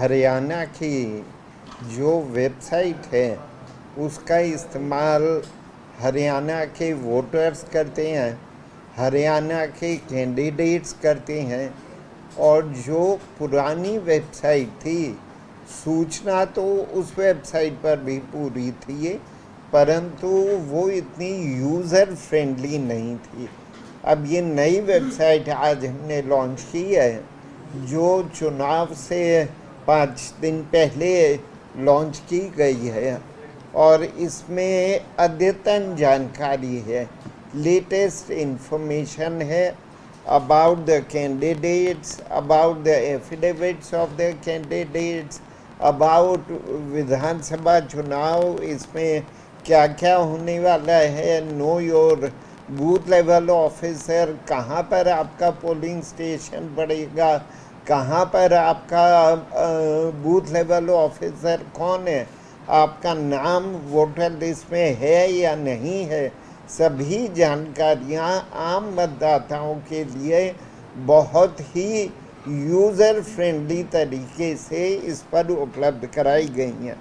हरियाणा की जो वेबसाइट है, उसका इस्तेमाल हरियाणा के वोटर्स करते हैं, हरियाणा के कैंडिडेट्स करते हैं और जो पुरानी वेबसाइट थी, सूचना तो उस वेबसाइट पर भी पूरी थी, परंतु वो इतनी यूज़र फ्रेंडली नहीं थी। अब ये नई वेबसाइट आज हमने लॉन्च की है, जो चुनाव से पाँच दिन पहले लॉन्च की गई है और इसमें अद्यतन जानकारी है। लेटेस्ट इंफॉर्मेशन है about the candidates about the affidavits of the candidates about विधानसभा चुनाव, इसमें क्या क्या होने वाला है know your booth level officer कहाँ पर आपका पोलिंग स्टेशन पड़ेगा कहाँ पर आपका बूथ लेवल ऑफिसर कौन है? आपका नाम वोटर लिस्ट में है या नहीं है? सभी जानकारियाँ आम मतदाताओं के लिए बहुत ही यूज़र फ्रेंडली तरीके से इस पर उपलब्ध कराई गई हैं।